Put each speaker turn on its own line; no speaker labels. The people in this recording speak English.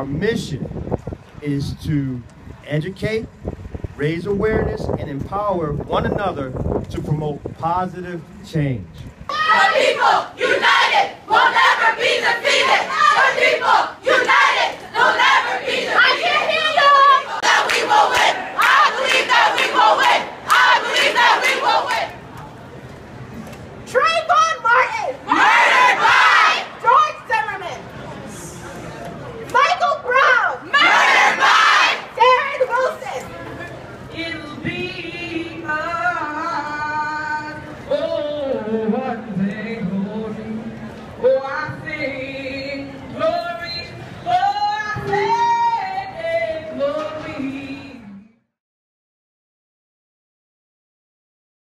Our mission is to educate, raise awareness, and empower one another to promote positive change.
Our people united be